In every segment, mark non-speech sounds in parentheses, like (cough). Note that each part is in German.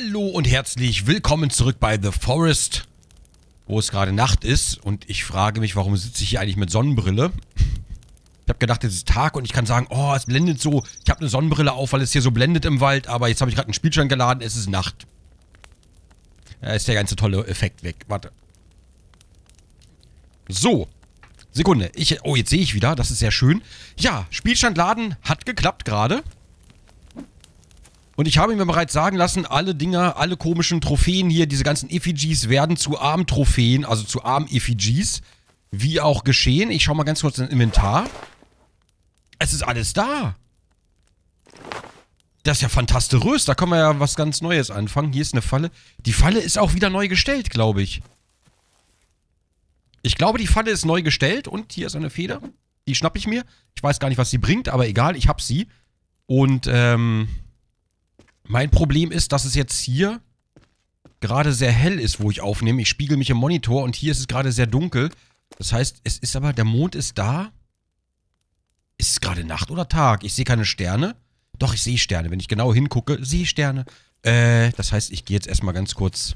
Hallo und herzlich willkommen zurück bei The Forest, wo es gerade Nacht ist und ich frage mich, warum sitze ich hier eigentlich mit Sonnenbrille? Ich habe gedacht, es ist Tag und ich kann sagen, oh, es blendet so. Ich habe eine Sonnenbrille auf, weil es hier so blendet im Wald, aber jetzt habe ich gerade einen Spielstand geladen, es ist Nacht. Da ist der ganze tolle Effekt weg. Warte. So. Sekunde. Ich, oh, jetzt sehe ich wieder. Das ist sehr schön. Ja, Spielstand laden hat geklappt gerade. Und ich habe mir bereits sagen lassen, alle Dinger, alle komischen Trophäen hier, diese ganzen Effigies werden zu Arm-Trophäen, also zu Arm-Effigies. Wie auch geschehen. Ich schaue mal ganz kurz ins Inventar. Es ist alles da. Das ist ja fantastisch. Da können wir ja was ganz Neues anfangen. Hier ist eine Falle. Die Falle ist auch wieder neu gestellt, glaube ich. Ich glaube, die Falle ist neu gestellt. Und hier ist eine Feder. Die schnapp ich mir. Ich weiß gar nicht, was sie bringt, aber egal, ich habe sie. Und, ähm... Mein Problem ist, dass es jetzt hier gerade sehr hell ist, wo ich aufnehme. Ich spiegel mich im Monitor und hier ist es gerade sehr dunkel. Das heißt, es ist aber, der Mond ist da. Ist es gerade Nacht oder Tag? Ich sehe keine Sterne. Doch, ich sehe Sterne. Wenn ich genau hingucke, sehe ich Sterne. Äh, das heißt, ich gehe jetzt erstmal ganz kurz...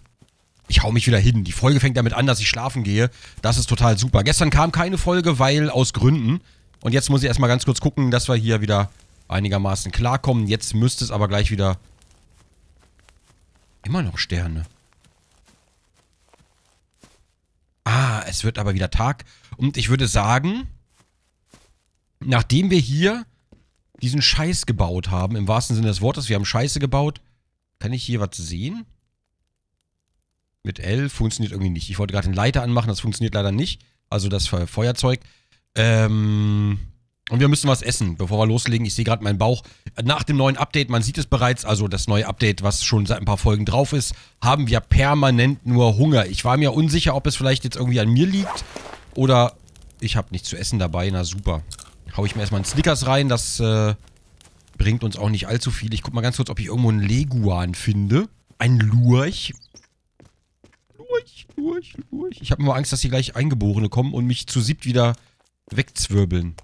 Ich hau mich wieder hin. Die Folge fängt damit an, dass ich schlafen gehe. Das ist total super. Gestern kam keine Folge, weil aus Gründen. Und jetzt muss ich erstmal ganz kurz gucken, dass wir hier wieder einigermaßen klarkommen. Jetzt müsste es aber gleich wieder Immer noch Sterne. Ah, es wird aber wieder Tag. Und ich würde sagen, nachdem wir hier diesen Scheiß gebaut haben, im wahrsten Sinne des Wortes, wir haben Scheiße gebaut, kann ich hier was sehen? Mit L funktioniert irgendwie nicht. Ich wollte gerade den Leiter anmachen, das funktioniert leider nicht. Also das Feuerzeug. Ähm, und wir müssen was essen, bevor wir loslegen. Ich sehe gerade meinen Bauch. Nach dem neuen Update, man sieht es bereits, also das neue Update, was schon seit ein paar Folgen drauf ist, haben wir permanent nur Hunger. Ich war mir unsicher, ob es vielleicht jetzt irgendwie an mir liegt oder ich habe nichts zu essen dabei. Na super. Hau ich mir erstmal einen Snickers rein, das äh, bringt uns auch nicht allzu viel. Ich guck mal ganz kurz, ob ich irgendwo einen Leguan finde. Ein Lurch. Lurch, Lurch, Lurch. Ich habe immer Angst, dass hier gleich Eingeborene kommen und mich zu siebt wieder wegzwirbeln.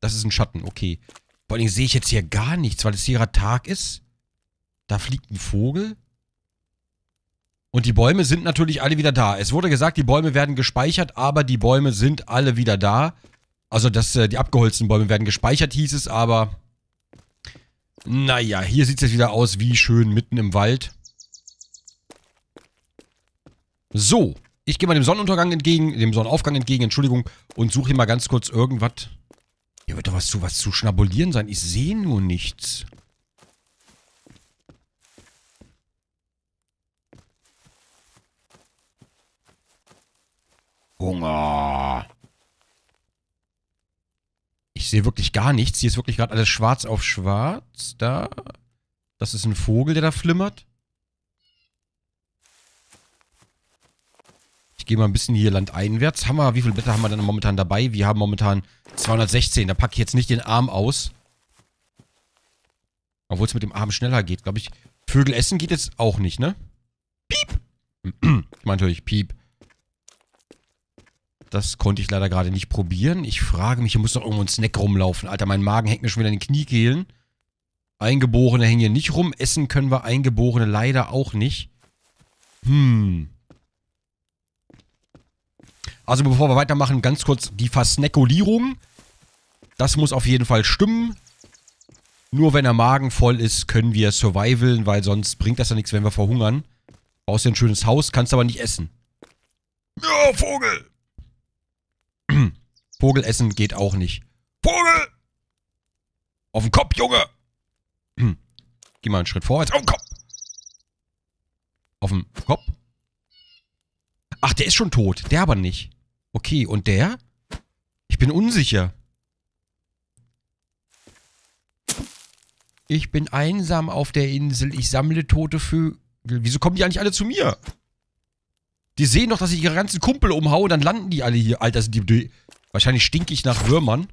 Das ist ein Schatten, okay. Vor allem sehe ich jetzt hier gar nichts, weil es hier gerade Tag ist. Da fliegt ein Vogel. Und die Bäume sind natürlich alle wieder da. Es wurde gesagt, die Bäume werden gespeichert, aber die Bäume sind alle wieder da. Also, dass äh, die abgeholzten Bäume werden gespeichert, hieß es, aber... Naja, hier sieht es jetzt wieder aus wie schön mitten im Wald. So, ich gehe mal dem Sonnenuntergang entgegen, dem Sonnenaufgang entgegen, Entschuldigung, und suche hier mal ganz kurz irgendwas wird doch was zu, was zu schnabulieren sein. Ich sehe nur nichts. Hunger. Ich sehe wirklich gar nichts. Hier ist wirklich gerade alles schwarz auf schwarz. Da. Das ist ein Vogel, der da flimmert. Gehe mal ein bisschen hier landeinwärts. Haben wir, wie viele Blätter haben wir denn momentan dabei? Wir haben momentan 216. Da packe ich jetzt nicht den Arm aus. Obwohl es mit dem Arm schneller geht, glaube ich. Vögel essen geht jetzt auch nicht, ne? Piep! ich meine natürlich Piep. Das konnte ich leider gerade nicht probieren. Ich frage mich, hier muss doch irgendwo ein Snack rumlaufen. Alter, mein Magen hängt mir schon wieder in den Kniekehlen. Eingeborene hängen hier nicht rum. Essen können wir Eingeborene leider auch nicht. Hm. Also bevor wir weitermachen, ganz kurz die Versnackolierung. Das muss auf jeden Fall stimmen. Nur wenn der Magen voll ist, können wir survivalen, weil sonst bringt das ja nichts, wenn wir verhungern. Brauchst dir ein schönes Haus, kannst aber nicht essen. Ja, Vogel! (clears throat) Vogel essen geht auch nicht. Vogel! Auf den Kopf, Junge! (clears throat) Geh mal einen Schritt vorwärts. Auf den Kopf! Auf den Kopf? Ach, der ist schon tot. Der aber nicht. Okay, und der? Ich bin unsicher. Ich bin einsam auf der Insel. Ich sammle tote Vögel. Wieso kommen die eigentlich alle zu mir? Die sehen doch, dass ich ihre ganzen Kumpel umhaue, dann landen die alle hier. Alter, sind die, die wahrscheinlich stink ich nach Würmern.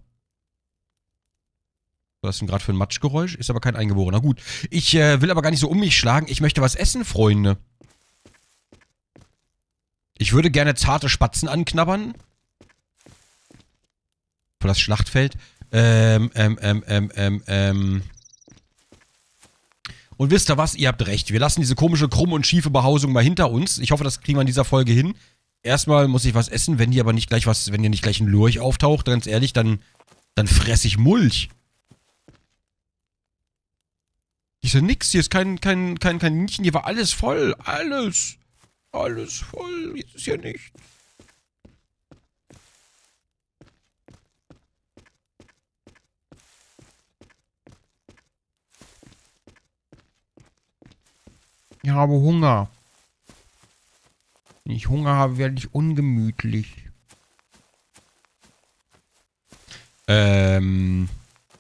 Was ist denn gerade für ein Matschgeräusch? Ist aber kein Eingeborener. Gut. Ich äh, will aber gar nicht so um mich schlagen. Ich möchte was essen, Freunde. Ich würde gerne zarte Spatzen anknabbern. Für das Schlachtfeld. Ähm, ähm, ähm, ähm, ähm, ähm. Und wisst ihr was? Ihr habt recht. Wir lassen diese komische, krumme und schiefe Behausung mal hinter uns. Ich hoffe, das kriegen wir in dieser Folge hin. Erstmal muss ich was essen, wenn hier aber nicht gleich was, wenn hier nicht gleich ein Lurch auftaucht, ganz ehrlich, dann, dann fress ich Mulch. Hier ist ja nix, hier ist kein, kein, kein Kaninchen, hier war alles voll, alles. Alles voll, jetzt ist hier nichts. Ich habe Hunger. Wenn ich Hunger habe, werde ich ungemütlich. Ähm.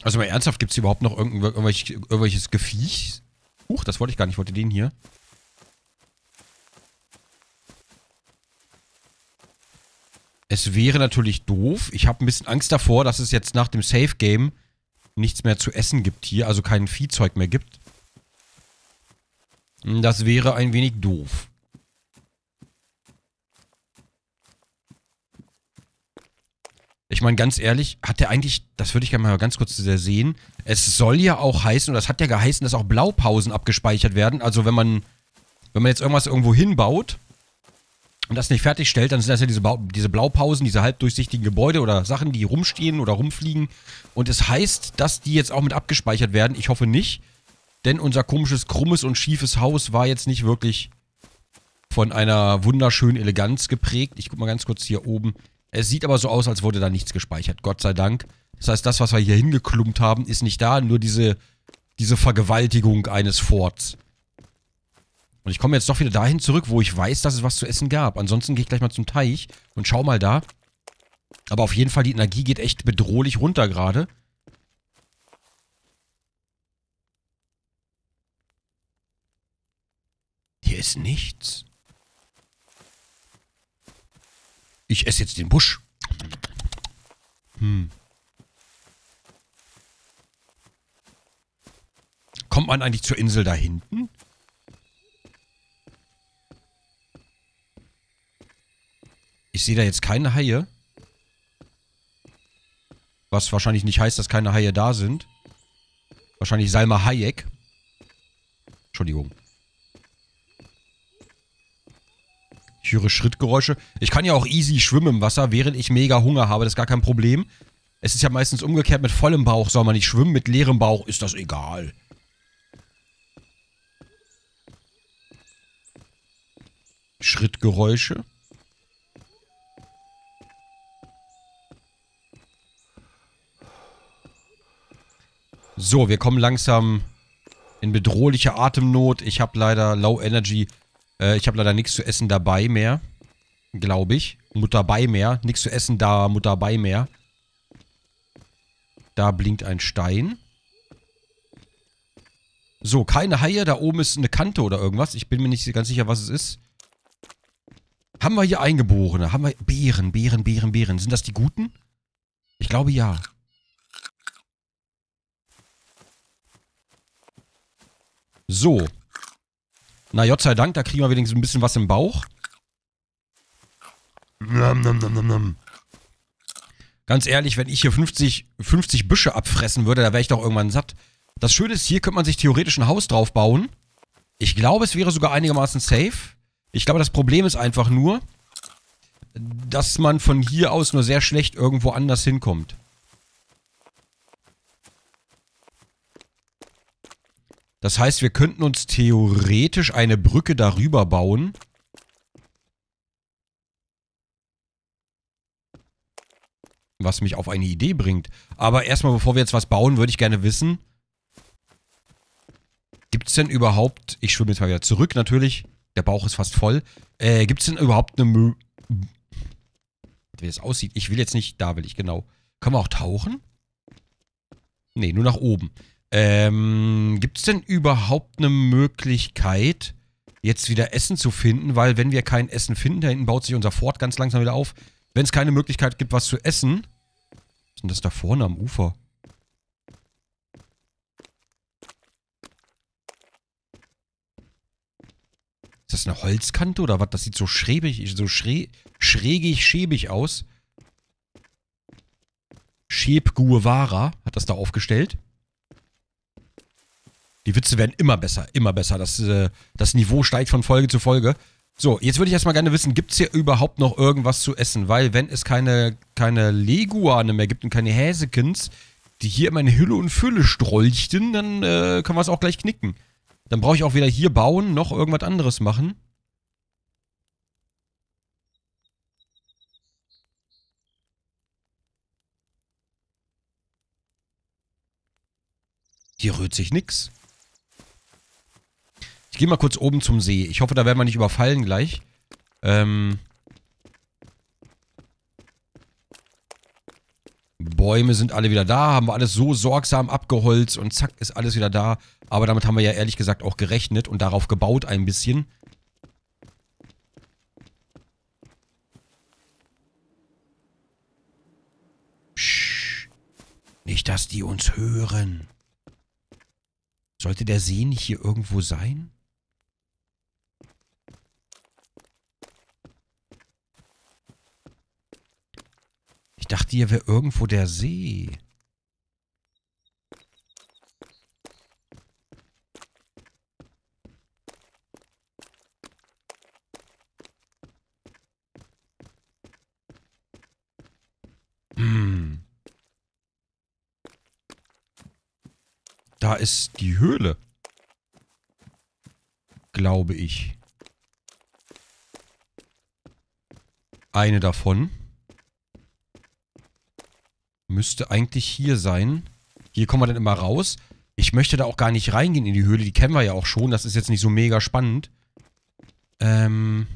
Also mal ernsthaft, gibt es überhaupt noch irgendwelch, irgendwelches Gefiech? Huch, das wollte ich gar nicht. Ich wollte den hier. Es wäre natürlich doof. Ich habe ein bisschen Angst davor, dass es jetzt nach dem Safe Game nichts mehr zu essen gibt hier. Also kein Viehzeug mehr gibt. Das wäre ein wenig doof. Ich meine, ganz ehrlich, hat der eigentlich, das würde ich gerne mal ganz kurz sehen, es soll ja auch heißen, oder es hat ja geheißen, dass auch Blaupausen abgespeichert werden. Also wenn man, wenn man jetzt irgendwas irgendwo hinbaut und das nicht fertigstellt, dann sind das ja diese, diese Blaupausen, diese halbdurchsichtigen Gebäude oder Sachen, die rumstehen oder rumfliegen. Und es heißt, dass die jetzt auch mit abgespeichert werden. Ich hoffe nicht. Denn unser komisches, krummes und schiefes Haus war jetzt nicht wirklich von einer wunderschönen Eleganz geprägt. Ich guck mal ganz kurz hier oben. Es sieht aber so aus, als wurde da nichts gespeichert. Gott sei Dank. Das heißt, das, was wir hier hingeklumpt haben, ist nicht da. Nur diese, diese Vergewaltigung eines Forts. Und ich komme jetzt doch wieder dahin zurück, wo ich weiß, dass es was zu essen gab. Ansonsten gehe ich gleich mal zum Teich und schau mal da. Aber auf jeden Fall, die Energie geht echt bedrohlich runter gerade. Hier ist nichts. Ich esse jetzt den Busch. Hm. Kommt man eigentlich zur Insel da hinten? Ich sehe da jetzt keine Haie. Was wahrscheinlich nicht heißt, dass keine Haie da sind. Wahrscheinlich Salma Hayek. Entschuldigung. Ich höre Schrittgeräusche. Ich kann ja auch easy schwimmen im Wasser, während ich mega Hunger habe. Das ist gar kein Problem. Es ist ja meistens umgekehrt, mit vollem Bauch soll man nicht schwimmen. Mit leerem Bauch ist das egal. Schrittgeräusche. So, wir kommen langsam in bedrohliche Atemnot. Ich habe leider Low Energy äh, ich habe leider nichts zu essen dabei mehr. Glaube ich. Mutter bei mehr. Nichts zu essen da, Mutter bei mehr. Da blinkt ein Stein. So, keine Haie. Da oben ist eine Kante oder irgendwas. Ich bin mir nicht ganz sicher, was es ist. Haben wir hier Eingeborene? Haben wir Beeren, Beeren, Beeren, Beeren. Sind das die guten? Ich glaube ja. So. Na, Gott sei Dank, da kriegen wir wenigstens ein bisschen was im Bauch. Nom, nom, nom, nom, nom. Ganz ehrlich, wenn ich hier 50, 50 Büsche abfressen würde, da wäre ich doch irgendwann satt. Das Schöne ist, hier könnte man sich theoretisch ein Haus drauf bauen. Ich glaube, es wäre sogar einigermaßen safe. Ich glaube, das Problem ist einfach nur, dass man von hier aus nur sehr schlecht irgendwo anders hinkommt. Das heißt, wir könnten uns theoretisch eine Brücke darüber bauen. Was mich auf eine Idee bringt. Aber erstmal, bevor wir jetzt was bauen, würde ich gerne wissen, gibt es denn überhaupt, ich schwimme jetzt mal wieder zurück natürlich, der Bauch ist fast voll, äh, gibt es denn überhaupt eine Mö wie das aussieht, ich will jetzt nicht, da will ich, genau. Können wir auch tauchen? Nee, nur nach oben. Ähm, gibt es denn überhaupt eine Möglichkeit, jetzt wieder Essen zu finden? Weil wenn wir kein Essen finden, da hinten baut sich unser Fort ganz langsam wieder auf. Wenn es keine Möglichkeit gibt, was zu essen... Was ist denn das da vorne am Ufer? Ist das eine Holzkante oder was? Das sieht so schräbig, so schräg, schrägig, schäbig aus. Sheb Guevara hat das da aufgestellt. Die Witze werden immer besser, immer besser. Das, äh, das Niveau steigt von Folge zu Folge. So, jetzt würde ich erstmal gerne wissen, gibt es hier überhaupt noch irgendwas zu essen? Weil wenn es keine, keine Leguane mehr gibt und keine Häsekens, die hier immer in Hülle und Fülle strolchten, dann äh, können wir es auch gleich knicken. Dann brauche ich auch weder hier bauen, noch irgendwas anderes machen. Hier rührt sich nix. Ich gehe mal kurz oben zum See. Ich hoffe, da werden wir nicht überfallen gleich. Ähm... Bäume sind alle wieder da, haben wir alles so sorgsam abgeholzt und zack, ist alles wieder da. Aber damit haben wir ja ehrlich gesagt auch gerechnet und darauf gebaut ein bisschen. Psch, nicht, dass die uns hören. Sollte der See nicht hier irgendwo sein? Ich dachte, hier wäre irgendwo der See. Hm. Da ist die Höhle. Glaube ich. Eine davon. Müsste eigentlich hier sein. Hier kommen wir dann immer raus. Ich möchte da auch gar nicht reingehen in die Höhle. Die kennen wir ja auch schon. Das ist jetzt nicht so mega spannend. Ähm...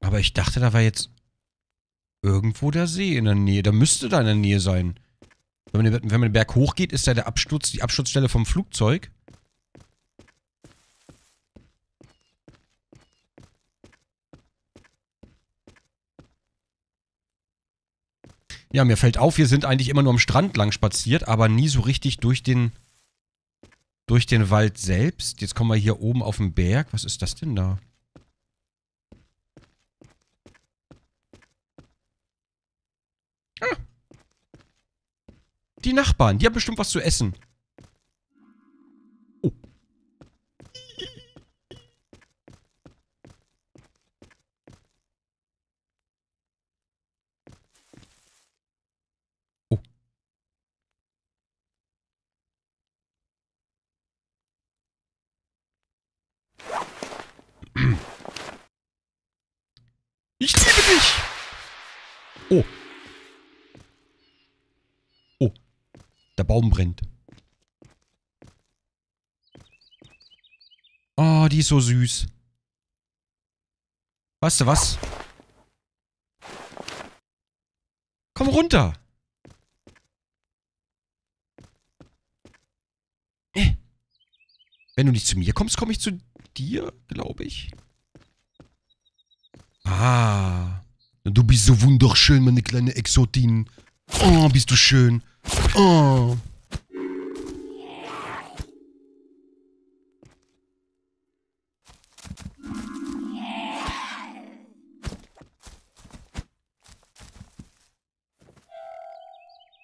Aber ich dachte, da war jetzt irgendwo der See in der Nähe. Da müsste da in der Nähe sein. Wenn man, den Berg hochgeht, ist da der Absturz, die Absturzstelle vom Flugzeug. Ja, mir fällt auf, wir sind eigentlich immer nur am Strand lang spaziert, aber nie so richtig durch den durch den Wald selbst. Jetzt kommen wir hier oben auf den Berg. Was ist das denn da? Ah. Die Nachbarn, die haben bestimmt was zu essen. Ich liebe dich! Oh. Oh. Der Baum brennt. Oh, die ist so süß. Weißt du was? Komm runter. Äh. Wenn du nicht zu mir kommst, komme ich zu dir, glaube ich. Ah. Du bist so wunderschön, meine kleine Exotin. Oh, bist du schön. Oh.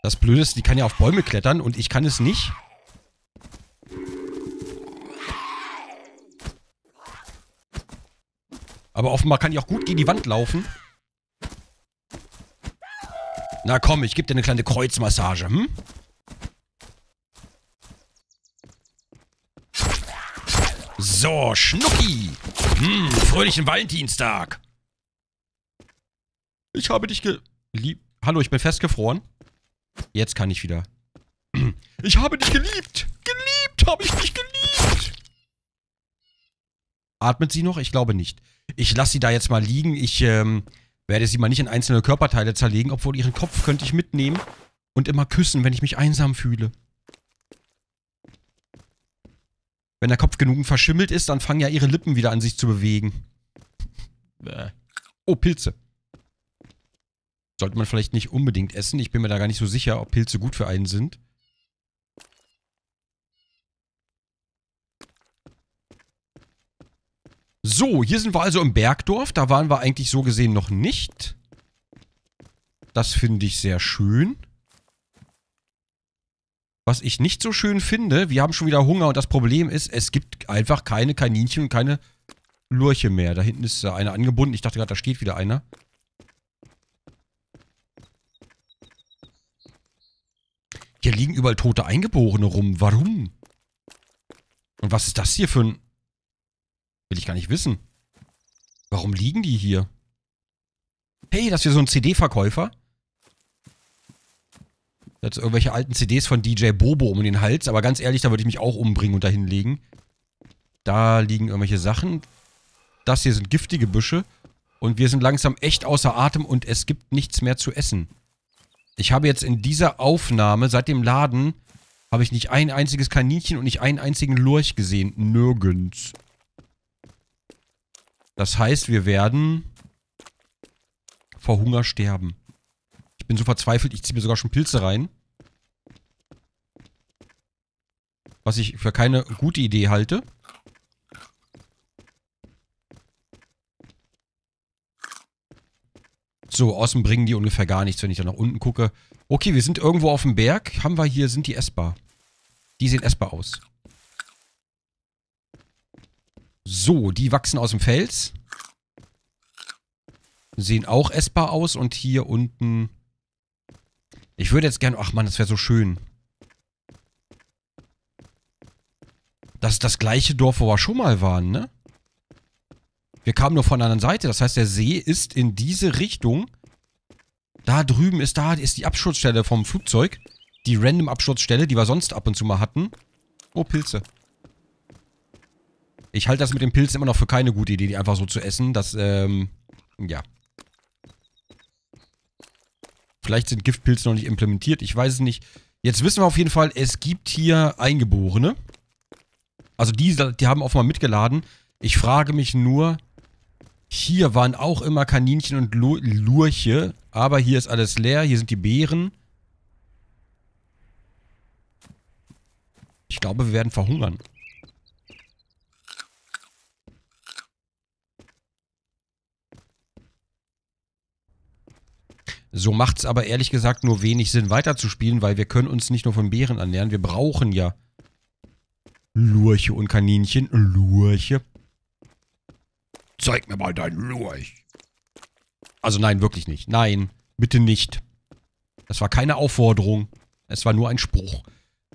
Das Blöde ist, die kann ja auf Bäume klettern und ich kann es nicht. Aber offenbar kann ich auch gut gegen die Wand laufen. Na komm, ich gebe dir eine kleine Kreuzmassage, hm? So, Schnucki. Hm, fröhlichen Valentinstag. Ich habe dich geliebt. Hallo, ich bin festgefroren. Jetzt kann ich wieder. (clears throat) Ich habe dich geliebt. Geliebt habe ich dich geliebt. Atmet sie noch? Ich glaube nicht. Ich lasse sie da jetzt mal liegen. Ich ähm, werde sie mal nicht in einzelne Körperteile zerlegen, obwohl ihren Kopf könnte ich mitnehmen und immer küssen, wenn ich mich einsam fühle. Wenn der Kopf genug verschimmelt ist, dann fangen ja ihre Lippen wieder an sich zu bewegen. Oh, Pilze. Sollte man vielleicht nicht unbedingt essen. Ich bin mir da gar nicht so sicher, ob Pilze gut für einen sind. So, hier sind wir also im Bergdorf. Da waren wir eigentlich so gesehen noch nicht. Das finde ich sehr schön. Was ich nicht so schön finde, wir haben schon wieder Hunger und das Problem ist, es gibt einfach keine Kaninchen und keine Lurche mehr. Da hinten ist einer angebunden. Ich dachte gerade, da steht wieder einer. Hier liegen überall tote Eingeborene rum. Warum? Und was ist das hier für ein... Will ich gar nicht wissen. Warum liegen die hier? Hey, das ist hier so ein CD-Verkäufer. Jetzt irgendwelche alten CDs von DJ Bobo um den Hals. Aber ganz ehrlich, da würde ich mich auch umbringen und dahin legen. Da liegen irgendwelche Sachen. Das hier sind giftige Büsche. Und wir sind langsam echt außer Atem und es gibt nichts mehr zu essen. Ich habe jetzt in dieser Aufnahme, seit dem Laden, habe ich nicht ein einziges Kaninchen und nicht einen einzigen Lurch gesehen. Nirgends. Das heißt, wir werden vor Hunger sterben. Ich bin so verzweifelt, ich ziehe mir sogar schon Pilze rein. Was ich für keine gute Idee halte. So, außen bringen die ungefähr gar nichts, wenn ich da nach unten gucke. Okay, wir sind irgendwo auf dem Berg. Haben wir hier, sind die essbar. Die sehen essbar aus. So, die wachsen aus dem Fels. Sehen auch essbar aus. Und hier unten... Ich würde jetzt gerne... Ach man, das wäre so schön. Das ist das gleiche Dorf, wo wir schon mal waren, ne? Wir kamen nur von der anderen Seite. Das heißt, der See ist in diese Richtung. Da drüben ist da ist die Abschutzstelle vom Flugzeug. Die random Abschutzstelle, die wir sonst ab und zu mal hatten. Oh, Pilze. Ich halte das mit den Pilzen immer noch für keine gute Idee, die einfach so zu essen. Das, ähm, ja. Vielleicht sind Giftpilze noch nicht implementiert, ich weiß es nicht. Jetzt wissen wir auf jeden Fall, es gibt hier Eingeborene. Also die, die haben offenbar mitgeladen. Ich frage mich nur, hier waren auch immer Kaninchen und Lurche. Aber hier ist alles leer. Hier sind die Beeren. Ich glaube, wir werden verhungern. So macht es aber ehrlich gesagt nur wenig Sinn weiterzuspielen, weil wir können uns nicht nur von Beeren ernähren. Wir brauchen ja Lurche und Kaninchen. Lurche. Zeig mir mal deinen Lurch. Also nein, wirklich nicht. Nein, bitte nicht. Das war keine Aufforderung. Es war nur ein Spruch.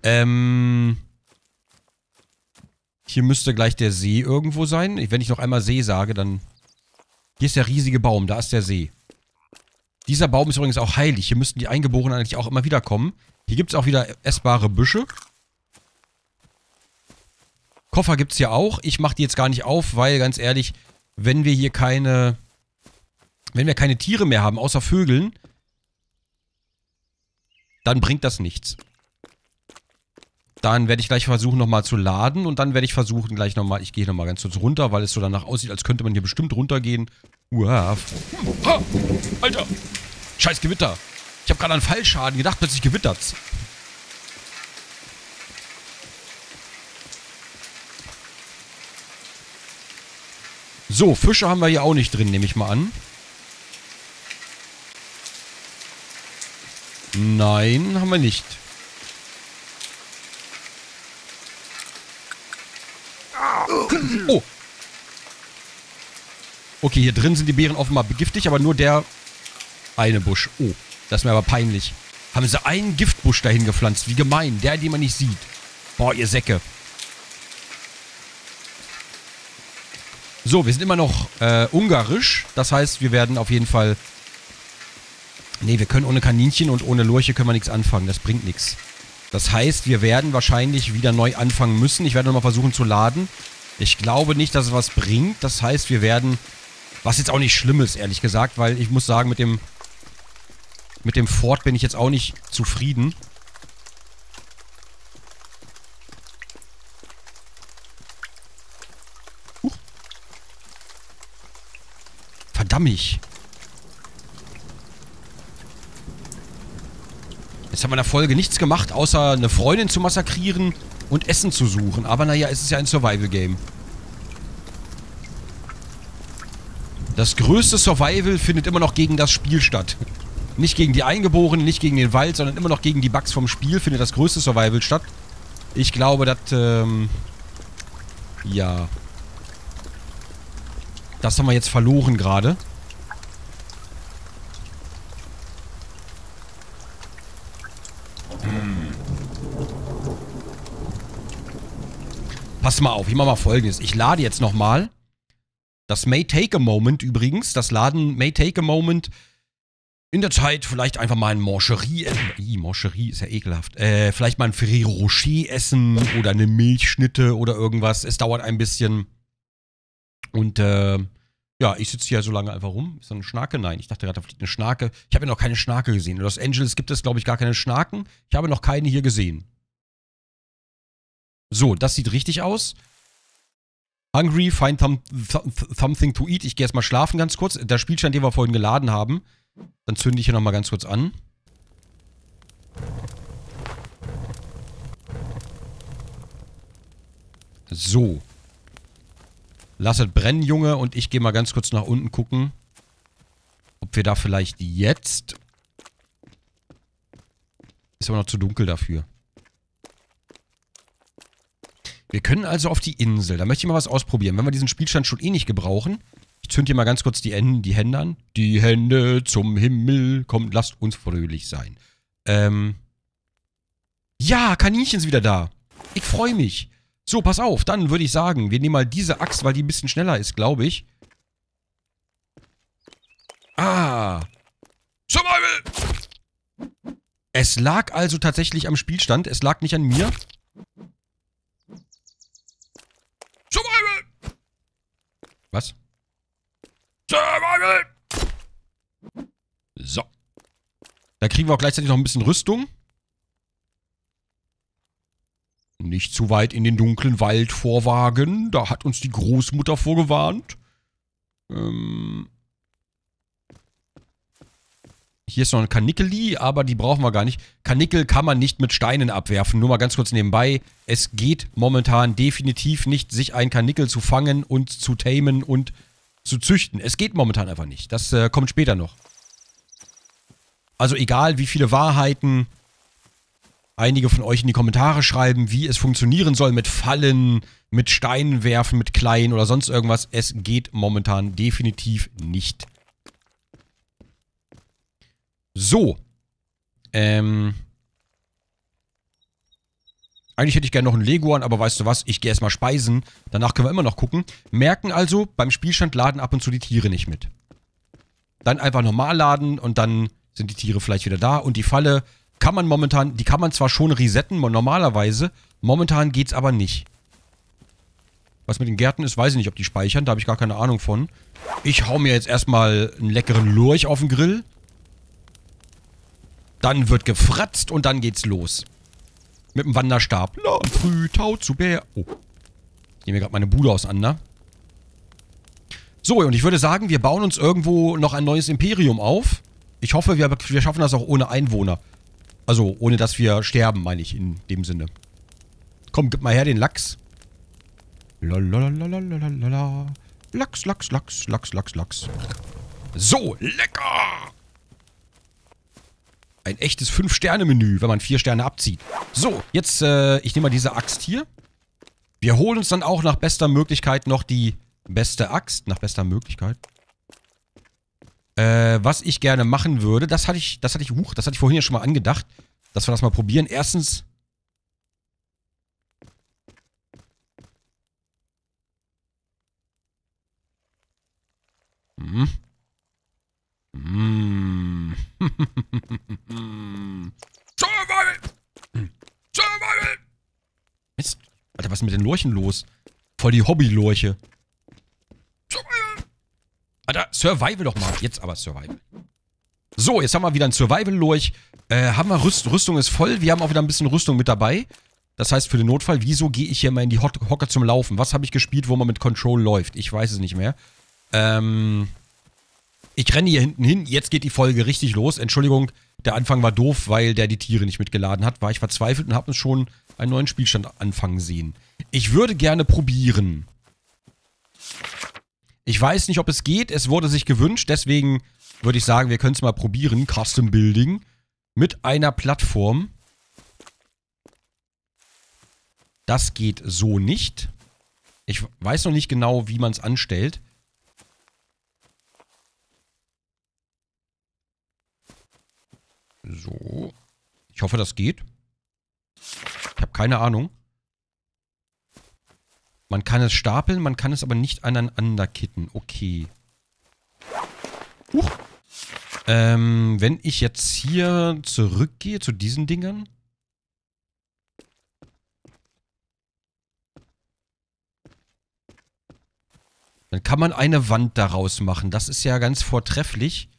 Ähm... Hier müsste gleich der See irgendwo sein. Wenn ich noch einmal See sage, dann... Hier ist der riesige Baum, da ist der See. Dieser Baum ist übrigens auch heilig. Hier müssten die Eingeborenen eigentlich auch immer wieder kommen. Hier gibt es auch wieder essbare Büsche. Koffer gibt es hier auch. Ich mache die jetzt gar nicht auf, weil, ganz ehrlich, wenn wir hier keine, wenn wir keine Tiere mehr haben, außer Vögeln, dann bringt das nichts. Dann werde ich gleich versuchen nochmal zu laden und dann werde ich versuchen gleich nochmal, ich gehe nochmal ganz kurz runter, weil es so danach aussieht, als könnte man hier bestimmt runtergehen. Uah. Alter! Scheiß Gewitter! Ich habe gerade an Fallschaden gedacht, plötzlich gewittert's. So, Fische haben wir hier auch nicht drin, nehme ich mal an. Nein, haben wir nicht. Oh. Okay, hier drin sind die Beeren offenbar giftig, aber nur der eine Busch. Oh, das ist mir aber peinlich. Haben sie einen Giftbusch dahin gepflanzt. Wie gemein. Der, den man nicht sieht. Boah, ihr Säcke. So, wir sind immer noch äh, ungarisch. Das heißt, wir werden auf jeden Fall... Nee, wir können ohne Kaninchen und ohne Lurche können wir nichts anfangen. Das bringt nichts. Das heißt, wir werden wahrscheinlich wieder neu anfangen müssen. Ich werde nochmal versuchen zu laden. Ich glaube nicht, dass es was bringt. Das heißt, wir werden... Was jetzt auch nicht schlimm ist, ehrlich gesagt, weil ich muss sagen, mit dem... Mit dem Fort bin ich jetzt auch nicht zufrieden. Verdammt. Jetzt haben wir in der Folge nichts gemacht, außer eine Freundin zu massakrieren und Essen zu suchen. Aber naja, es ist ja ein Survival-Game. Das größte Survival findet immer noch gegen das Spiel statt. Nicht gegen die Eingeborenen, nicht gegen den Wald, sondern immer noch gegen die Bugs vom Spiel findet das größte Survival statt. Ich glaube, dass, ähm, ja. Das haben wir jetzt verloren gerade. Pass mal auf, ich mache mal folgendes. Ich lade jetzt nochmal. Das may take a moment übrigens. Das Laden may take a moment. In der Zeit vielleicht einfach mal ein Mancherie essen. Ih, Mancherie ist ja ekelhaft. Äh, vielleicht mal ein Ferrero Rocher essen oder eine Milchschnitte oder irgendwas. Es dauert ein bisschen. Und, äh, ja, ich sitze hier so lange einfach rum. Ist da eine Schnake? Nein, ich dachte gerade, da fliegt eine Schnake. Ich habe ja noch keine Schnake gesehen. In Los Angeles gibt es, glaube ich, gar keine Schnaken. Ich habe noch keine hier gesehen. So, das sieht richtig aus. Hungry, find th th something to eat. Ich gehe erstmal schlafen ganz kurz. Der Spielstand, den wir vorhin geladen haben. Dann zünde ich hier nochmal ganz kurz an. So. Lass es brennen, Junge. Und ich gehe mal ganz kurz nach unten gucken, ob wir da vielleicht jetzt... Ist aber noch zu dunkel dafür. Wir können also auf die Insel. Da möchte ich mal was ausprobieren. Wenn wir diesen Spielstand schon eh nicht gebrauchen. Ich zünd hier mal ganz kurz die, Enden, die Hände an. Die Hände zum Himmel. Kommt, lasst uns fröhlich sein. Ähm. Ja, Kaninchen ist wieder da. Ich freue mich. So, pass auf. Dann würde ich sagen, wir nehmen mal diese Axt, weil die ein bisschen schneller ist, glaube ich. Ah. Survival! Es lag also tatsächlich am Spielstand. Es lag nicht an mir. Survival! Was? Survival! So. Da kriegen wir auch gleichzeitig noch ein bisschen Rüstung. Nicht zu weit in den dunklen Wald vorwagen. Da hat uns die Großmutter vorgewarnt. Ähm, hier ist noch ein Kanickeli, aber die brauchen wir gar nicht. Kanickel kann man nicht mit Steinen abwerfen. Nur mal ganz kurz nebenbei. Es geht momentan definitiv nicht, sich ein Kanickel zu fangen und zu tamen und zu züchten. Es geht momentan einfach nicht. Das äh, kommt später noch. Also egal, wie viele Wahrheiten einige von euch in die Kommentare schreiben, wie es funktionieren soll mit Fallen, mit Steinen werfen, mit Kleien oder sonst irgendwas. Es geht momentan definitiv nicht. So. Ähm. Eigentlich hätte ich gerne noch einen Leguan, aber weißt du was? Ich gehe erstmal speisen. Danach können wir immer noch gucken. Merken also, beim Spielstand laden ab und zu die Tiere nicht mit. Dann einfach normal laden und dann sind die Tiere vielleicht wieder da. Und die Falle kann man momentan, die kann man zwar schon resetten, normalerweise. Momentan geht's aber nicht. Was mit den Gärten ist, weiß ich nicht, ob die speichern. Da habe ich gar keine Ahnung von. Ich hau mir jetzt erstmal einen leckeren Lurch auf den Grill. Dann wird gefratzt und dann geht's los. Mit dem Wanderstab. Lahm früh, Tau zu Bär. Oh. Ich nehme gerade meine Bude auseinander. So, und ich würde sagen, wir bauen uns irgendwo noch ein neues Imperium auf. Ich hoffe, wir, wir schaffen das auch ohne Einwohner. Also, ohne dass wir sterben, meine ich, in dem Sinne. Komm, gib mal her den Lachs. Lalalala. Lachs, Lachs, Lachs, Lachs, Lachs, Lachs. So, lecker! Ein echtes 5-Sterne-Menü, wenn man 4 Sterne abzieht. So, jetzt, äh, ich nehme mal diese Axt hier. Wir holen uns dann auch nach bester Möglichkeit noch die beste Axt. Nach bester Möglichkeit. Äh, was ich gerne machen würde, das hatte ich, das hatte ich, huch, das hatte ich vorhin ja schon mal angedacht, dass wir das mal probieren. Erstens... Hm. Mmh. Survival! Survival! Mist. Alter, was ist mit den Lurchen los? Voll die Hobby-Lurche. Survival! Alter, Survival doch mal. Jetzt aber Survival. So, jetzt haben wir wieder ein Survival-Lurch. Äh, haben wir Rüst Rüstung ist voll. Wir haben auch wieder ein bisschen Rüstung mit dabei. Das heißt, für den Notfall, wieso gehe ich hier mal in die Hocke zum Laufen? Was habe ich gespielt, wo man mit Control läuft? Ich weiß es nicht mehr. Ähm... Ich renne hier hinten hin, jetzt geht die Folge richtig los. Entschuldigung, der Anfang war doof, weil der die Tiere nicht mitgeladen hat. War ich verzweifelt und habe uns schon einen neuen Spielstand anfangen sehen. Ich würde gerne probieren. Ich weiß nicht, ob es geht. Es wurde sich gewünscht, deswegen würde ich sagen, wir können es mal probieren. Custom Building mit einer Plattform. Das geht so nicht. Ich weiß noch nicht genau, wie man es anstellt. So. Ich hoffe, das geht. Ich habe keine Ahnung. Man kann es stapeln, man kann es aber nicht aneinander kitten. Okay. Huch. Ähm, wenn ich jetzt hier zurückgehe zu diesen Dingern. Dann kann man eine Wand daraus machen. Das ist ja ganz vortrefflich.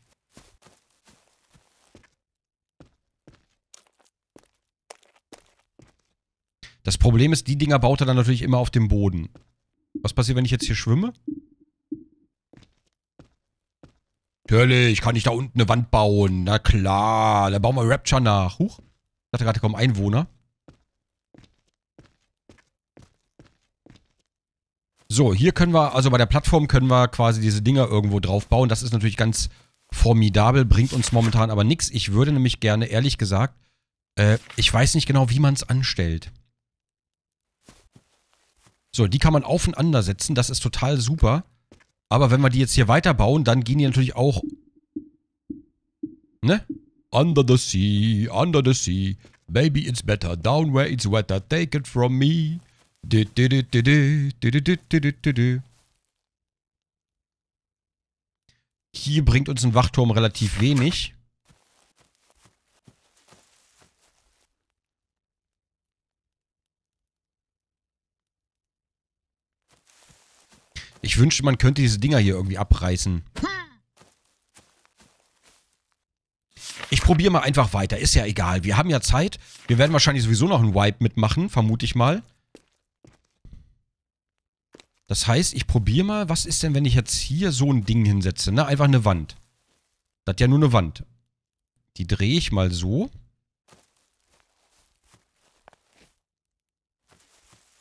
Das Problem ist, die Dinger baut er dann natürlich immer auf dem Boden. Was passiert, wenn ich jetzt hier schwimme? Natürlich, kann ich da unten eine Wand bauen. Na klar, dann bauen wir Rapture nach. Huch. Ich dachte gerade, da kommen Einwohner. So, hier können wir, also bei der Plattform können wir quasi diese Dinger irgendwo drauf bauen. Das ist natürlich ganz formidabel, bringt uns momentan aber nichts. Ich würde nämlich gerne, ehrlich gesagt, äh, ich weiß nicht genau, wie man es anstellt. So, die kann man aufeinander setzen. Das ist total super. Aber wenn wir die jetzt hier weiterbauen, dann gehen die natürlich auch... Ne? Under the sea, under the sea. Maybe it's better down where it's wetter. Take it from me. Hier bringt uns ein Wachturm relativ wenig. Ich wünschte, man könnte diese Dinger hier irgendwie abreißen. Ich probiere mal einfach weiter. Ist ja egal. Wir haben ja Zeit. Wir werden wahrscheinlich sowieso noch einen Wipe mitmachen, vermute ich mal. Das heißt, ich probiere mal, was ist denn, wenn ich jetzt hier so ein Ding hinsetze, ne? Einfach eine Wand. Das ist ja nur eine Wand. Die drehe ich mal so.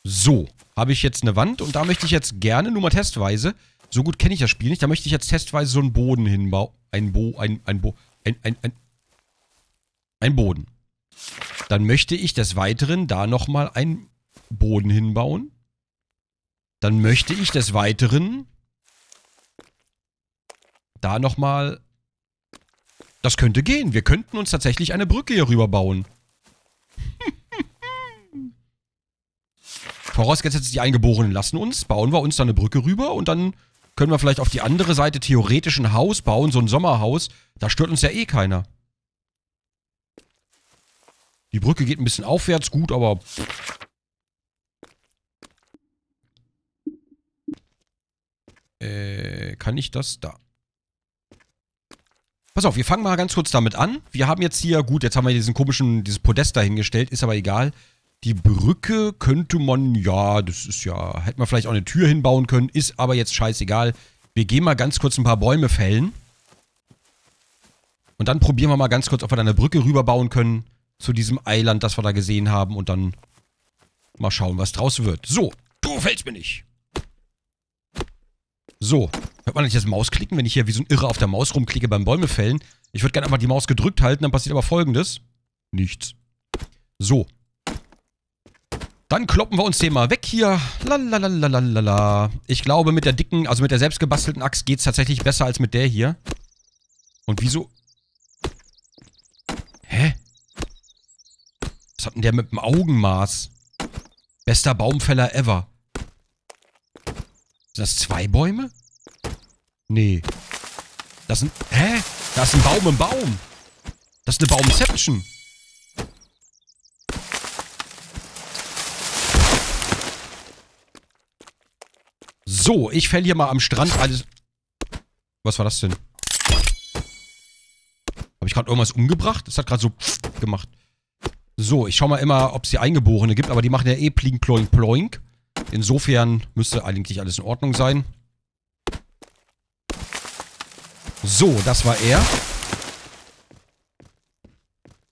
So habe ich jetzt eine Wand und da möchte ich jetzt gerne, nur mal testweise, so gut kenne ich das Spiel nicht, da möchte ich jetzt testweise so einen Boden hinbauen. Ein Bo, ein, ein Bo, ein, ein, ein, ein Boden. Dann möchte ich des Weiteren da nochmal einen Boden hinbauen. Dann möchte ich des Weiteren da nochmal... Das könnte gehen. Wir könnten uns tatsächlich eine Brücke hier rüber bauen. Vorausgesetzt, die Eingeborenen lassen uns, bauen wir uns da eine Brücke rüber und dann können wir vielleicht auf die andere Seite theoretisch ein Haus bauen, so ein Sommerhaus. Da stört uns ja eh keiner. Die Brücke geht ein bisschen aufwärts, gut, aber... Äh, kann ich das? Da. Pass auf, wir fangen mal ganz kurz damit an. Wir haben jetzt hier, gut, jetzt haben wir diesen komischen, dieses Podest dahingestellt, ist aber egal. Die Brücke könnte man, ja, das ist ja, hätte man vielleicht auch eine Tür hinbauen können, ist aber jetzt scheißegal. Wir gehen mal ganz kurz ein paar Bäume fällen. Und dann probieren wir mal ganz kurz, ob wir da eine Brücke rüberbauen können zu diesem Eiland, das wir da gesehen haben. Und dann mal schauen, was draus wird. So, du fällst mir nicht. So, hört man nicht das Mausklicken, wenn ich hier wie so ein Irre auf der Maus rumklicke beim Bäume fällen? Ich würde gerne einfach die Maus gedrückt halten, dann passiert aber folgendes. Nichts. So, dann kloppen wir uns den mal weg hier. Lalalala. Ich glaube, mit der dicken, also mit der selbstgebastelten Axt geht es tatsächlich besser als mit der hier. Und wieso? Hä? Was hat denn der mit dem Augenmaß? Bester Baumfäller ever. Sind das zwei Bäume? Nee. Das sind... Hä? Da ist ein Baum im Baum. Das ist eine Baumception. So, ich fäll hier mal am Strand alles... Was war das denn? Habe ich gerade irgendwas umgebracht? Das hat gerade so gemacht. So, ich schau mal immer, ob es hier Eingeborene gibt, aber die machen ja eh plink ploink ploink. Insofern müsste eigentlich alles in Ordnung sein. So, das war er.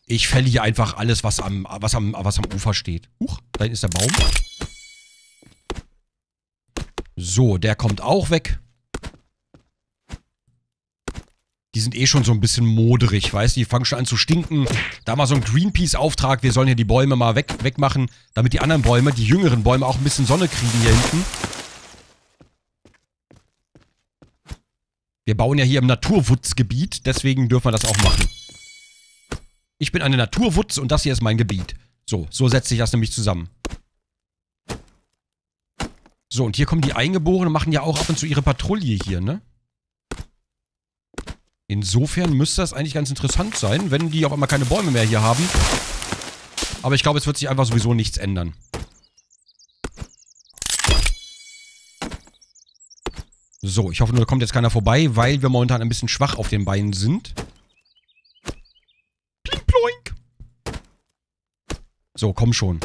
Ich fälle hier einfach alles, was am, was am, was am Ufer steht. Huch, da ist der Baum. So, der kommt auch weg. Die sind eh schon so ein bisschen moderig, weißt du? Die fangen schon an zu stinken. Da mal so ein Greenpeace-Auftrag, wir sollen hier die Bäume mal weg, wegmachen, damit die anderen Bäume, die jüngeren Bäume, auch ein bisschen Sonne kriegen hier hinten. Wir bauen ja hier im Naturwutzgebiet, deswegen dürfen wir das auch machen. Ich bin eine Naturwutz und das hier ist mein Gebiet. So, so setzt sich das nämlich zusammen. So, und hier kommen die Eingeborenen, machen ja auch ab und zu ihre Patrouille hier, ne? Insofern müsste das eigentlich ganz interessant sein, wenn die auf einmal keine Bäume mehr hier haben. Aber ich glaube, es wird sich einfach sowieso nichts ändern. So, ich hoffe nur, da kommt jetzt keiner vorbei, weil wir momentan ein bisschen schwach auf den Beinen sind. Plink ploink. So, komm schon.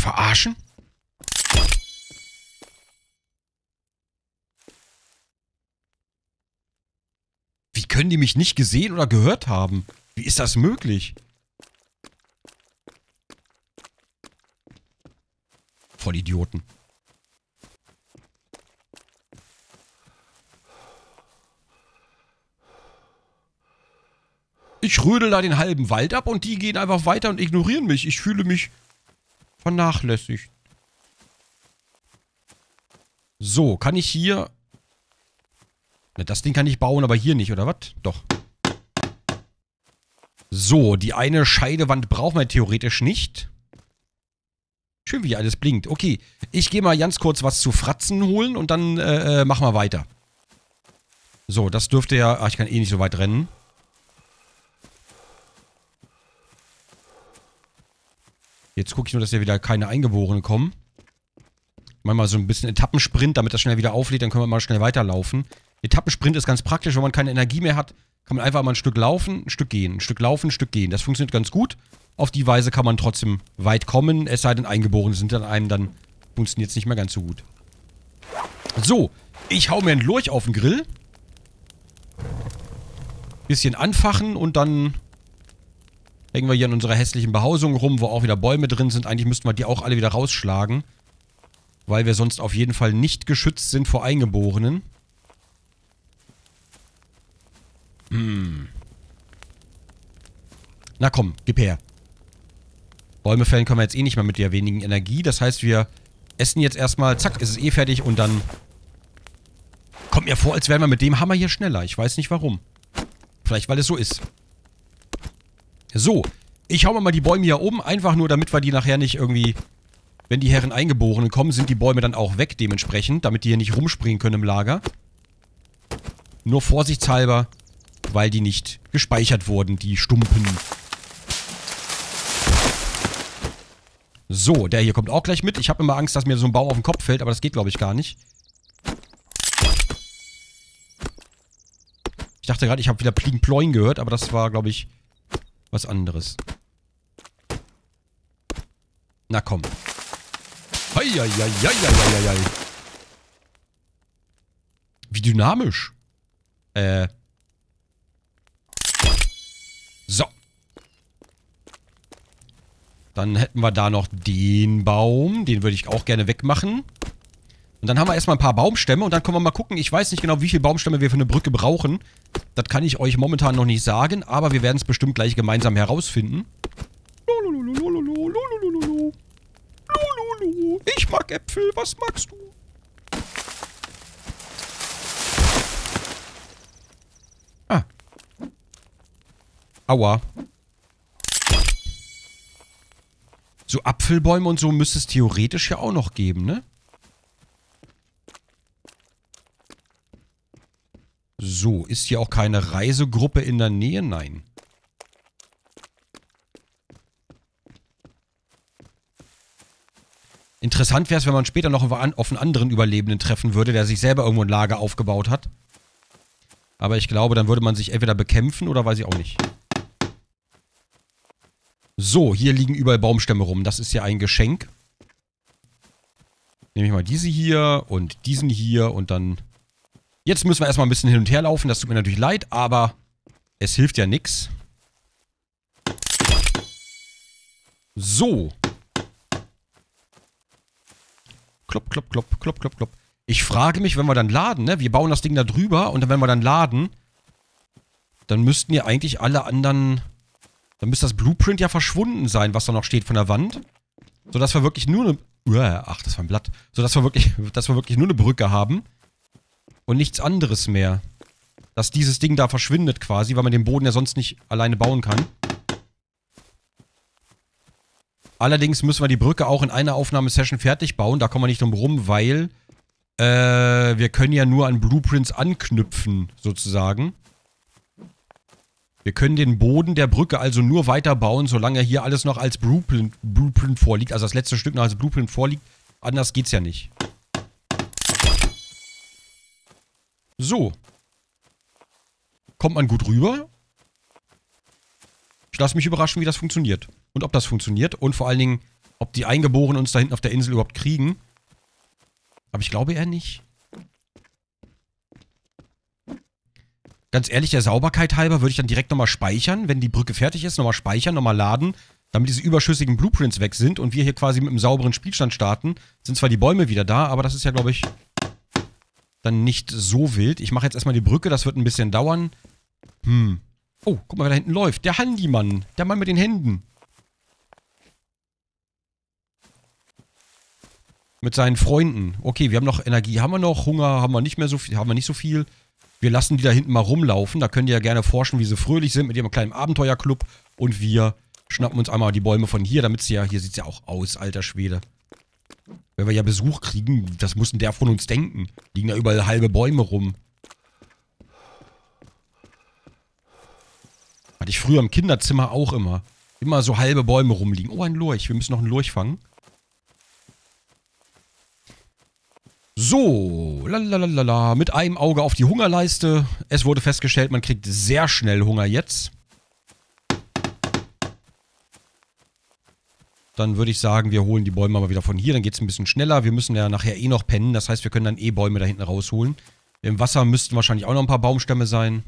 verarschen? Wie können die mich nicht gesehen oder gehört haben? Wie ist das möglich? Voll Idioten. Ich rödel da den halben Wald ab und die gehen einfach weiter und ignorieren mich. Ich fühle mich vernachlässigt. So, kann ich hier... Na, das Ding kann ich bauen, aber hier nicht, oder was? Doch. So, die eine Scheidewand brauchen wir theoretisch nicht. Schön, wie alles blinkt. Okay, ich gehe mal ganz kurz was zu Fratzen holen und dann äh, äh, machen wir weiter. So, das dürfte ja... Ach, ich kann eh nicht so weit rennen. Jetzt gucke ich nur, dass hier wieder keine Eingeborenen kommen. Mal mal so ein bisschen Etappensprint, damit das schnell wieder auflädt, dann können wir mal schnell weiterlaufen. Etappensprint ist ganz praktisch, wenn man keine Energie mehr hat, kann man einfach mal ein Stück laufen, ein Stück gehen, ein Stück laufen, ein Stück gehen. Das funktioniert ganz gut. Auf die Weise kann man trotzdem weit kommen, es sei denn, Eingeborene sind an einem, dann funktioniert es nicht mehr ganz so gut. So, ich hau mir einen Lurch auf den Grill. Bisschen anfachen und dann Hängen wir hier in unserer hässlichen Behausung rum, wo auch wieder Bäume drin sind. Eigentlich müssten wir die auch alle wieder rausschlagen. Weil wir sonst auf jeden Fall nicht geschützt sind vor Eingeborenen. Hm. Na komm, gib her. Bäume fällen können wir jetzt eh nicht mehr mit der wenigen Energie. Das heißt, wir essen jetzt erstmal. Zack, ist es eh fertig und dann... Kommt mir vor, als wären wir mit dem Hammer hier schneller. Ich weiß nicht warum. Vielleicht, weil es so ist. So, ich hau mal die Bäume hier oben, einfach nur, damit wir die nachher nicht irgendwie... Wenn die Herren Eingeborenen kommen, sind die Bäume dann auch weg dementsprechend, damit die hier nicht rumspringen können im Lager. Nur vorsichtshalber, weil die nicht gespeichert wurden, die Stumpen. So, der hier kommt auch gleich mit. Ich habe immer Angst, dass mir so ein Baum auf den Kopf fällt, aber das geht, glaube ich, gar nicht. Ich dachte gerade, ich habe wieder Pling Ploing gehört, aber das war, glaube ich, was anderes. Na komm. Wie dynamisch. Äh. So. Dann hätten wir da noch den Baum. Den würde ich auch gerne wegmachen. Und dann haben wir erstmal ein paar Baumstämme und dann können wir mal gucken. Ich weiß nicht genau, wie viele Baumstämme wir für eine Brücke brauchen. Das kann ich euch momentan noch nicht sagen, aber wir werden es bestimmt gleich gemeinsam herausfinden. Ich mag Äpfel, was magst du? Ah. Aua. So Apfelbäume und so müsste es theoretisch ja auch noch geben, ne? So, ist hier auch keine Reisegruppe in der Nähe? Nein. Interessant wäre es, wenn man später noch auf einen anderen Überlebenden treffen würde, der sich selber irgendwo ein Lager aufgebaut hat. Aber ich glaube, dann würde man sich entweder bekämpfen oder weiß ich auch nicht. So, hier liegen überall Baumstämme rum. Das ist ja ein Geschenk. Nehme ich mal diese hier und diesen hier und dann Jetzt müssen wir erstmal ein bisschen hin und her laufen. Das tut mir natürlich leid, aber es hilft ja nichts. So. Klopp, klopp, klopp, klopp, klopp, klopp. Ich frage mich, wenn wir dann laden, ne? Wir bauen das Ding da drüber und dann, wenn wir dann laden, dann müssten ja eigentlich alle anderen... Dann müsste das Blueprint ja verschwunden sein, was da noch steht von der Wand. Sodass wir wirklich nur eine... Ach, das war ein Blatt. Sodass wir wirklich, (laughs) dass wir wirklich nur eine Brücke haben. Und nichts anderes mehr. Dass dieses Ding da verschwindet quasi, weil man den Boden ja sonst nicht alleine bauen kann. Allerdings müssen wir die Brücke auch in einer Aufnahmesession fertig bauen. Da kommen wir nicht drum rum, weil äh, wir können ja nur an Blueprints anknüpfen, sozusagen. Wir können den Boden der Brücke also nur weiterbauen, solange hier alles noch als Blueprint, Blueprint vorliegt. Also das letzte Stück noch als Blueprint vorliegt. Anders geht's ja nicht. So. Kommt man gut rüber? Ich lasse mich überraschen, wie das funktioniert. Und ob das funktioniert. Und vor allen Dingen, ob die Eingeborenen uns da hinten auf der Insel überhaupt kriegen. Aber ich glaube eher nicht. Ganz ehrlich, der Sauberkeit halber würde ich dann direkt nochmal speichern, wenn die Brücke fertig ist, nochmal speichern, nochmal laden, damit diese überschüssigen Blueprints weg sind und wir hier quasi mit einem sauberen Spielstand starten. Sind zwar die Bäume wieder da, aber das ist ja, glaube ich, dann nicht so wild. Ich mache jetzt erstmal die Brücke, das wird ein bisschen dauern. Hm. Oh, guck mal, wer da hinten läuft. Der Handymann. Der Mann mit den Händen. Mit seinen Freunden. Okay, wir haben noch Energie. Haben wir noch? Hunger haben wir nicht mehr so viel. Haben wir nicht so viel. Wir lassen die da hinten mal rumlaufen. Da könnt ihr ja gerne forschen, wie sie fröhlich sind mit ihrem kleinen Abenteuerclub. Und wir schnappen uns einmal die Bäume von hier, damit sie ja... Hier sieht es ja auch aus, alter Schwede. Wenn wir ja Besuch kriegen, das muss der von uns denken. Liegen da überall halbe Bäume rum. Hatte ich früher im Kinderzimmer auch immer. Immer so halbe Bäume rumliegen. Oh, ein Lurch. Wir müssen noch einen Lurch fangen. So, lalalala, mit einem Auge auf die Hungerleiste. Es wurde festgestellt, man kriegt sehr schnell Hunger jetzt. Dann würde ich sagen, wir holen die Bäume mal wieder von hier. Dann geht es ein bisschen schneller. Wir müssen ja nachher eh noch pennen. Das heißt, wir können dann eh Bäume da hinten rausholen. Im Wasser müssten wahrscheinlich auch noch ein paar Baumstämme sein.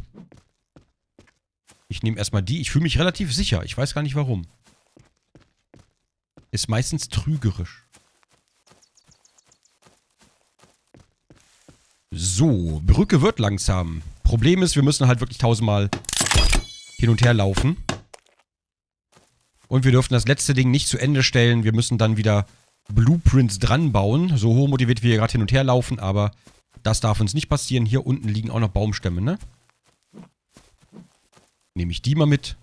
Ich nehme erstmal die. Ich fühle mich relativ sicher. Ich weiß gar nicht warum. Ist meistens trügerisch. So, Brücke wird langsam. Problem ist, wir müssen halt wirklich tausendmal hin und her laufen. Und wir dürfen das letzte Ding nicht zu Ende stellen. Wir müssen dann wieder Blueprints dran bauen. So hoch motiviert wir hier gerade hin und her laufen, aber das darf uns nicht passieren. Hier unten liegen auch noch Baumstämme, ne? Nehme ich die mal mit.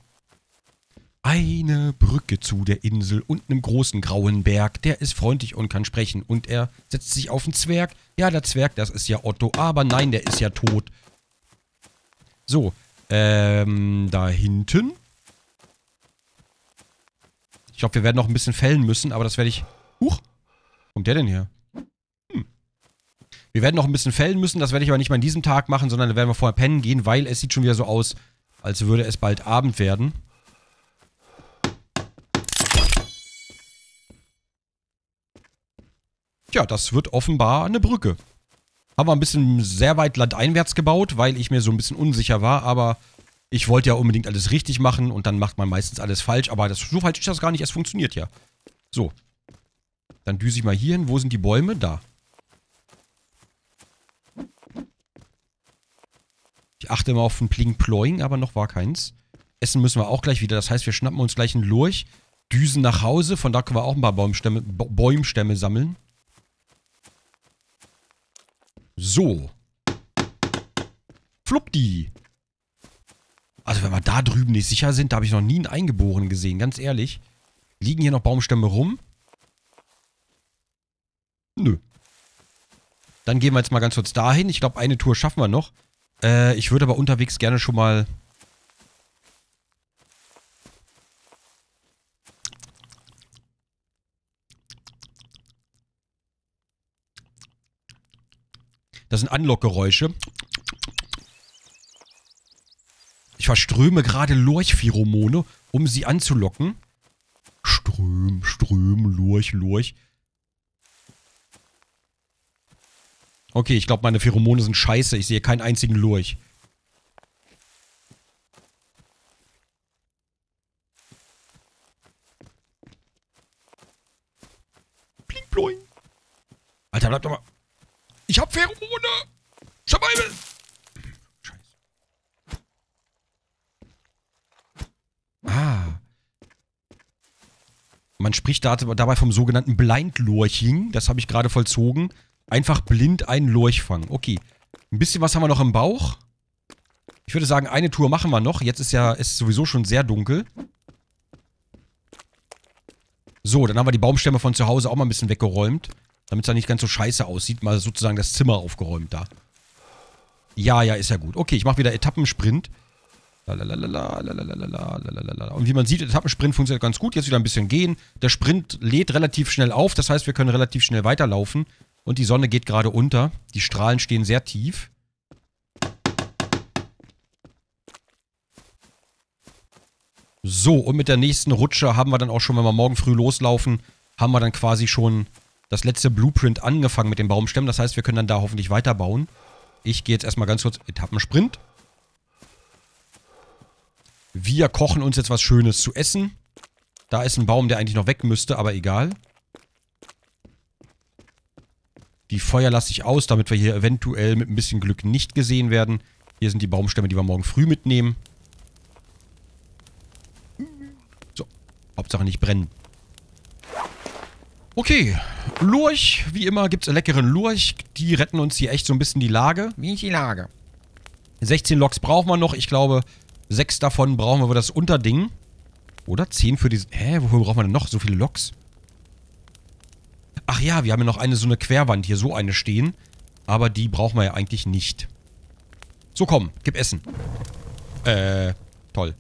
Eine Brücke zu der Insel und einem großen grauen Berg. Der ist freundlich und kann sprechen. Und er setzt sich auf einen Zwerg. Ja, der Zwerg, das ist ja Otto. Aber nein, der ist ja tot. So, ähm, da hinten. Ich glaube, wir werden noch ein bisschen fällen müssen, aber das werde ich... Huch, wo kommt der denn her? Hm. Wir werden noch ein bisschen fällen müssen, das werde ich aber nicht mal an diesem Tag machen, sondern da werden wir vorher pennen gehen, weil es sieht schon wieder so aus, als würde es bald Abend werden. Tja, das wird offenbar eine Brücke. Haben wir ein bisschen sehr weit landeinwärts gebaut, weil ich mir so ein bisschen unsicher war, aber ich wollte ja unbedingt alles richtig machen und dann macht man meistens alles falsch, aber das, so falsch ist das gar nicht, es funktioniert ja. So. Dann düse ich mal hier hin. Wo sind die Bäume? Da. Ich achte mal auf ein Pling Ploing, aber noch war keins. Essen müssen wir auch gleich wieder. Das heißt, wir schnappen uns gleich einen Lurch, düsen nach Hause. Von da können wir auch ein paar Baumstämme, Bäumstämme sammeln. So. Fluppdi. Also wenn wir da drüben nicht sicher sind, da habe ich noch nie einen Eingeborenen gesehen, ganz ehrlich. Liegen hier noch Baumstämme rum? Nö. Dann gehen wir jetzt mal ganz kurz dahin. Ich glaube, eine Tour schaffen wir noch. Äh, ich würde aber unterwegs gerne schon mal... Das sind Anlockgeräusche. Ich verströme gerade Lurchpheromone, um sie anzulocken. Ström, Ström, Lurch, Lurch. Okay, ich glaube, meine Pheromone sind scheiße. Ich sehe keinen einzigen Lurch. Bling, bloing. Alter, bleib doch mal. Ich hab Pheromone! Survival! Scheiße. Ah. Man spricht dabei vom sogenannten Blindlurching. Das habe ich gerade vollzogen. Einfach blind einen Lurch fangen. Okay. Ein bisschen was haben wir noch im Bauch. Ich würde sagen, eine Tour machen wir noch. Jetzt ist ja ist sowieso schon sehr dunkel. So, dann haben wir die Baumstämme von zu Hause auch mal ein bisschen weggeräumt. Damit es da nicht ganz so scheiße aussieht. Mal sozusagen das Zimmer aufgeräumt da. Ja, ja, ist ja gut. Okay, ich mache wieder Etappensprint. Und wie man sieht, Etappensprint funktioniert ganz gut. Jetzt wieder ein bisschen gehen. Der Sprint lädt relativ schnell auf. Das heißt, wir können relativ schnell weiterlaufen. Und die Sonne geht gerade unter. Die Strahlen stehen sehr tief. So, und mit der nächsten Rutsche haben wir dann auch schon, wenn wir morgen früh loslaufen, haben wir dann quasi schon das letzte Blueprint angefangen mit den Baumstämmen. Das heißt, wir können dann da hoffentlich weiterbauen. Ich gehe jetzt erstmal ganz kurz Etappensprint. Wir kochen uns jetzt was Schönes zu essen. Da ist ein Baum, der eigentlich noch weg müsste, aber egal. Die Feuer lasse ich aus, damit wir hier eventuell mit ein bisschen Glück nicht gesehen werden. Hier sind die Baumstämme, die wir morgen früh mitnehmen. So, Hauptsache nicht brennen. Okay, Lurch, wie immer gibt es leckeren Lurch. Die retten uns hier echt so ein bisschen die Lage. Wie ist die Lage? 16 Loks brauchen wir noch. Ich glaube, 6 davon brauchen wir für das Unterding. Oder 10 für diese... Hä, wofür brauchen wir denn noch so viele Loks? Ach ja, wir haben ja noch eine so eine Querwand hier, so eine stehen. Aber die brauchen wir ja eigentlich nicht. So, komm, gib Essen. Äh, toll.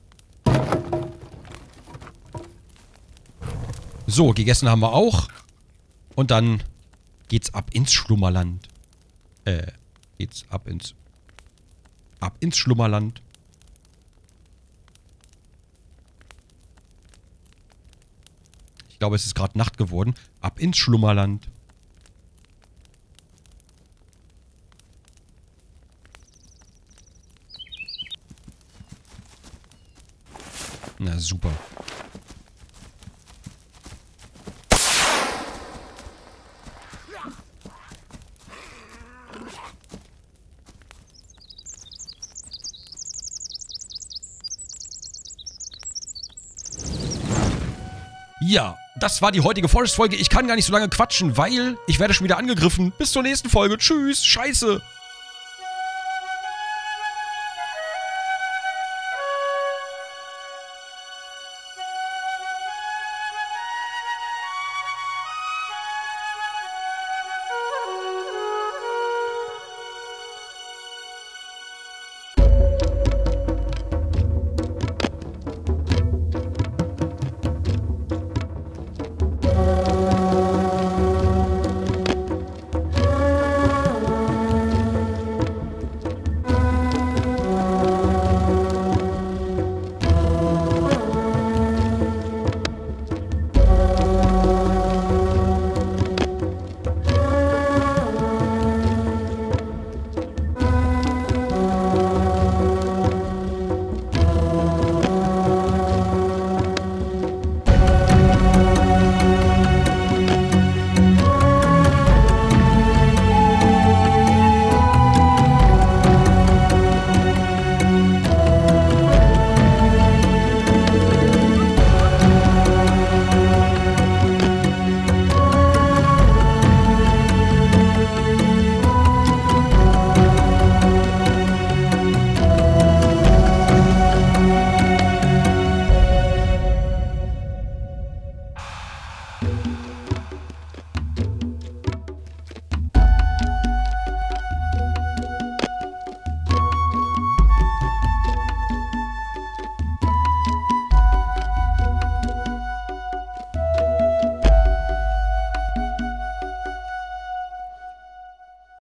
So, gegessen haben wir auch. Und dann geht's ab ins Schlummerland. Äh, geht's ab ins... Ab ins Schlummerland. Ich glaube, es ist gerade Nacht geworden. Ab ins Schlummerland. Na super. Ja, das war die heutige Forest-Folge. Ich kann gar nicht so lange quatschen, weil ich werde schon wieder angegriffen. Bis zur nächsten Folge. Tschüss. Scheiße.